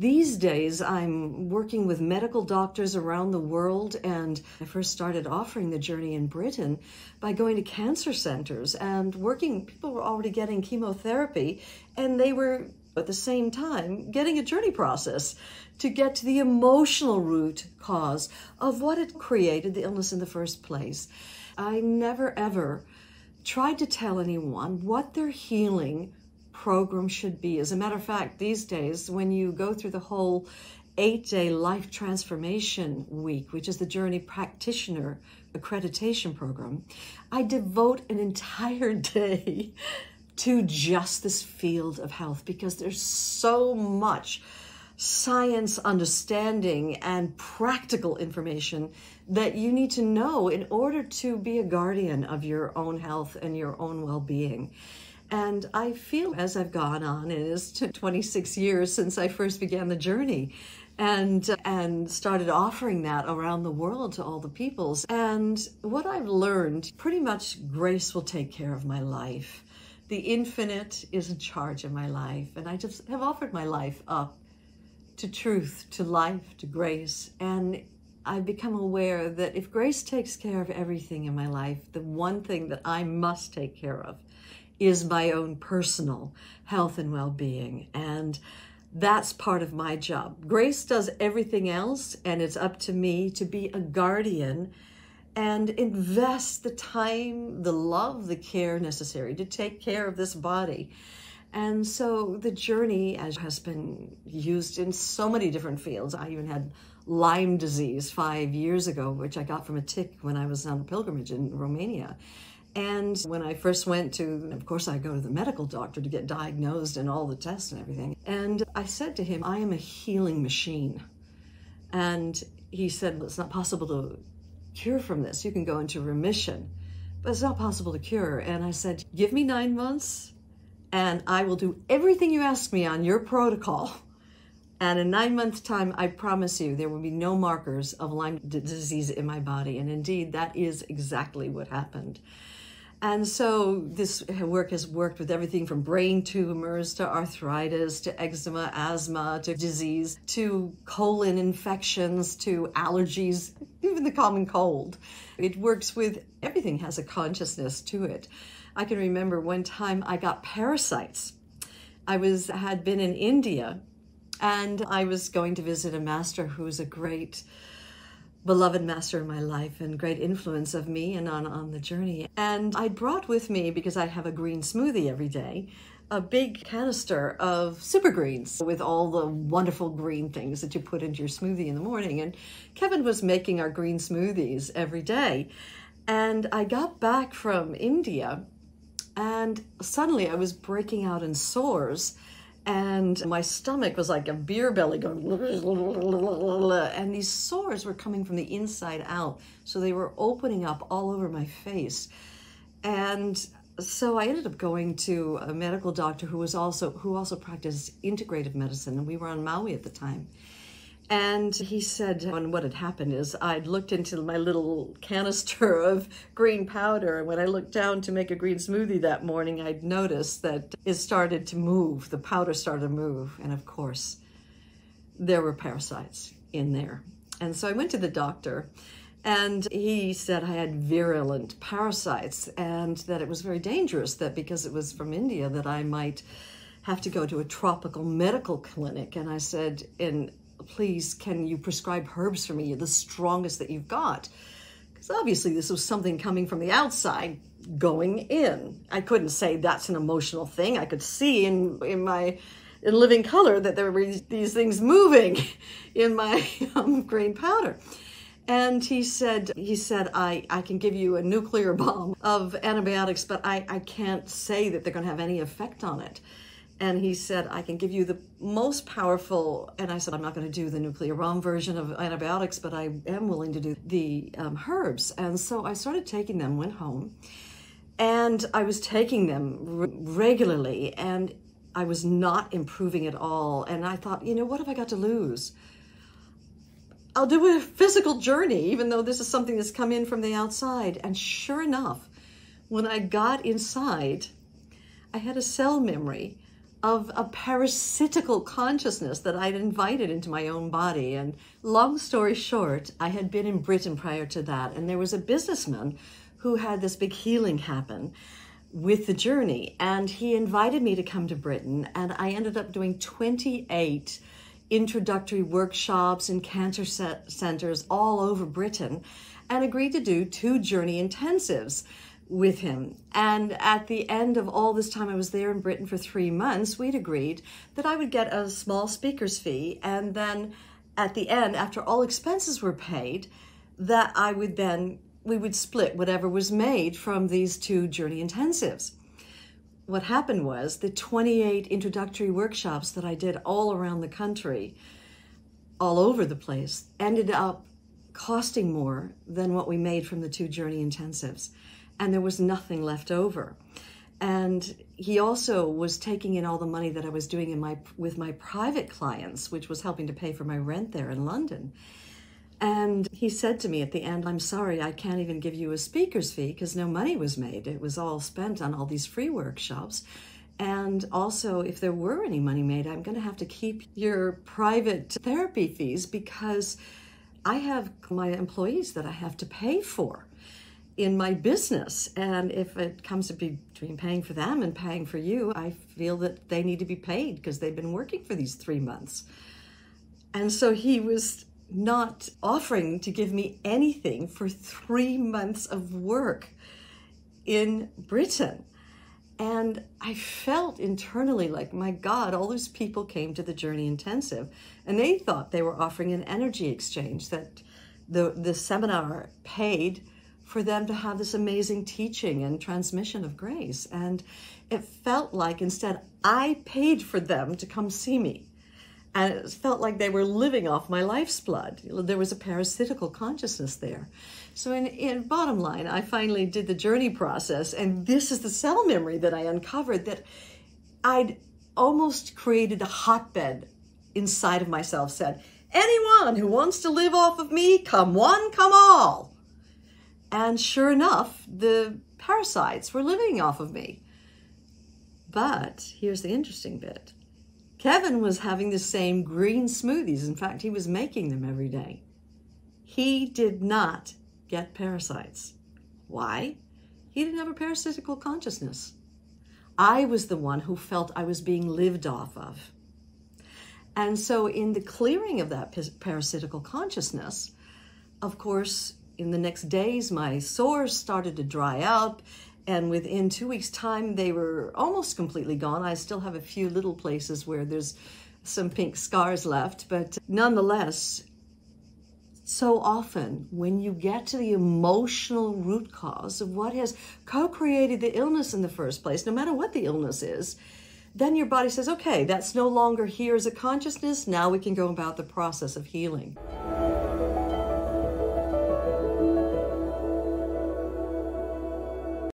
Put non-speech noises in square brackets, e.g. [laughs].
These days, I'm working with medical doctors around the world, and I first started offering the journey in Britain by going to cancer centers and working. People were already getting chemotherapy, and they were at the same time getting a journey process to get to the emotional root cause of what had created the illness in the first place. I never ever tried to tell anyone what their healing program should be. As a matter of fact, these days, when you go through the whole eight day life transformation week, which is the Journey Practitioner accreditation program, I devote an entire [laughs] day to just this field of health because there's so much science understanding and practical information that you need to know in order to be a guardian of your own health and your own well being. And I feel as I've gone on, and it is 26 years since I first began the journey and and started offering that around the world to all the peoples. And what I've learned, pretty much grace will take care of my life. The infinite is in charge of my life. And I just have offered my life up to truth, to life, to grace. And I've become aware that if grace takes care of everything in my life, the one thing that I must take care of is my own personal health and well being. And that's part of my job. Grace does everything else, and it's up to me to be a guardian and invest the time, the love, the care necessary to take care of this body. And so the journey as has been used in so many different fields. I even had Lyme disease five years ago, which I got from a tick when I was on a pilgrimage in Romania. And when I first went to, of course, I go to the medical doctor to get diagnosed and all the tests and everything. And I said to him, I am a healing machine. And he said, well, It's not possible to cure from this. You can go into remission, but it's not possible to cure. And I said, Give me nine months and I will do everything you ask me on your protocol. And in nine months' time, I promise you, there will be no markers of Lyme disease in my body. And indeed, that is exactly what happened. And so this work has worked with everything from brain tumors to arthritis to eczema, asthma to disease to colon infections to allergies, even the common cold. It works with everything has a consciousness to it. I can remember one time I got parasites. I was had been in India and I was going to visit a master who's a great beloved master in my life and great influence of me and on, on the journey. And I brought with me, because I have a green smoothie every day, a big canister of super greens with all the wonderful green things that you put into your smoothie in the morning. And Kevin was making our green smoothies every day. And I got back from India and suddenly I was breaking out in sores and my stomach was like a beer belly going [laughs] and these sores were coming from the inside out. So they were opening up all over my face. And so i ended up going to a medical doctor who was also who also practiced integrative medicine and we were on maui at the time and he said, and what had happened is I'd looked into my little canister [laughs] of green powder. And when I looked down to make a green smoothie that morning, I'd noticed that it started to move. The powder started to move. And of course, there were parasites in there. And so I went to the doctor and he said I had virulent parasites and that it was very dangerous, that because it was from India, that I might have to go to a tropical medical clinic. And I said, in please, can you prescribe herbs for me, the strongest that you've got? Because obviously this was something coming from the outside going in. I couldn't say that's an emotional thing. I could see in, in my in living color that there were these things moving [laughs] in my [laughs] um, green powder. And he said, he said, I, I can give you a nuclear bomb of antibiotics, but I, I can't say that they're going to have any effect on it. And he said, I can give you the most powerful. And I said, I'm not going to do the nuclear bomb version of antibiotics, but I am willing to do the um, herbs. And so I started taking them, went home, and I was taking them re- regularly, and I was not improving at all. And I thought, you know, what have I got to lose? I'll do a physical journey, even though this is something that's come in from the outside. And sure enough, when I got inside, I had a cell memory of a parasitical consciousness that I'd invited into my own body. And long story short, I had been in Britain prior to that, and there was a businessman who had this big healing happen with the journey. And he invited me to come to Britain, and I ended up doing 28 introductory workshops in cancer centers all over Britain and agreed to do two journey intensives with him. And at the end of all this time I was there in Britain for three months, we'd agreed that I would get a small speaker's fee. And then at the end, after all expenses were paid, that I would then, we would split whatever was made from these two journey intensives. What happened was the 28 introductory workshops that I did all around the country, all over the place, ended up costing more than what we made from the two journey intensives and there was nothing left over. And he also was taking in all the money that I was doing in my with my private clients, which was helping to pay for my rent there in London. And he said to me at the end, I'm sorry, I can't even give you a speaker's fee because no money was made. It was all spent on all these free workshops. And also, if there were any money made, I'm going to have to keep your private therapy fees because I have my employees that I have to pay for in my business. And if it comes to be between paying for them and paying for you, I feel that they need to be paid because they've been working for these three months. And so he was not offering to give me anything for three months of work in Britain. And I felt internally like, my God, all those people came to the Journey Intensive and they thought they were offering an energy exchange that the, the seminar paid for them to have this amazing teaching and transmission of grace. And it felt like instead I paid for them to come see me. And it felt like they were living off my life's blood. There was a parasitical consciousness there. So, in, in bottom line, I finally did the journey process, and this is the cell memory that I uncovered that I'd almost created a hotbed inside of myself. Said, "Anyone who wants to live off of me, come one, come all." And sure enough, the parasites were living off of me. But here's the interesting bit Kevin was having the same green smoothies. In fact, he was making them every day. He did not get parasites. Why? He didn't have a parasitical consciousness. I was the one who felt I was being lived off of. And so, in the clearing of that parasitical consciousness, of course, in the next days, my sores started to dry up. And within two weeks' time, they were almost completely gone. I still have a few little places where there's some pink scars left. But nonetheless, so often when you get to the emotional root cause of what has co created the illness in the first place, no matter what the illness is, then your body says, okay, that's no longer here as a consciousness. Now we can go about the process of healing.